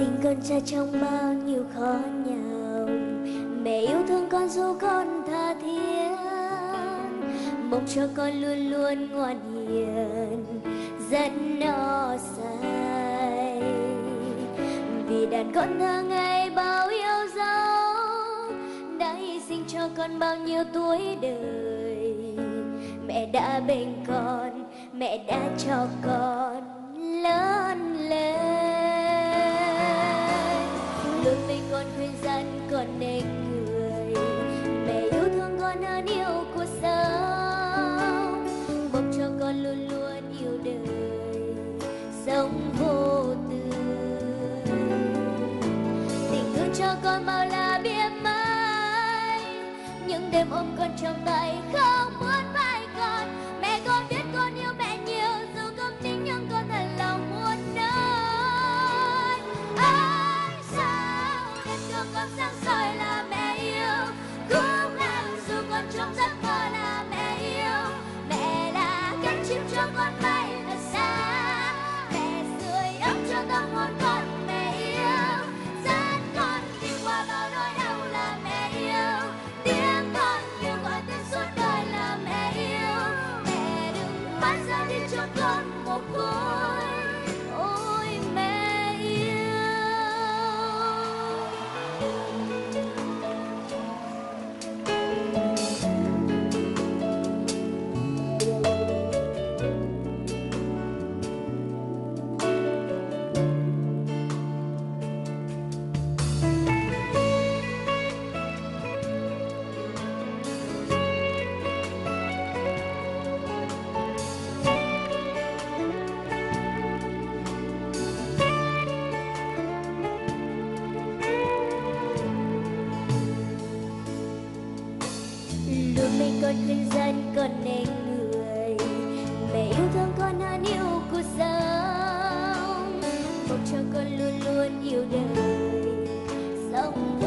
tình con cha trong bao nhiêu khó nhọc mẹ yêu thương con dù con tha thiết. Mong cho con luôn luôn ngoan hiền dẫn no say. Vì đàn con thơ ngày bao yêu dấu, đã hy sinh cho con bao nhiêu tuổi đời. Mẹ đã bên con, mẹ đã cho con lớn. Luôn mình con khuyên dân, con nên người. Mẹ yêu thương con hơn yêu cuộc sống. Mong cho con luôn luôn yêu đời. Sống vô tư. Tình thương cho con bao la biết mai những đêm ôm con trong tay không muốn con đôi mình còn khuyên dân còn nên người. Mẹ yêu thương con hơn yêu cuộc sống. Một cho con luôn luôn yêu đời. Sống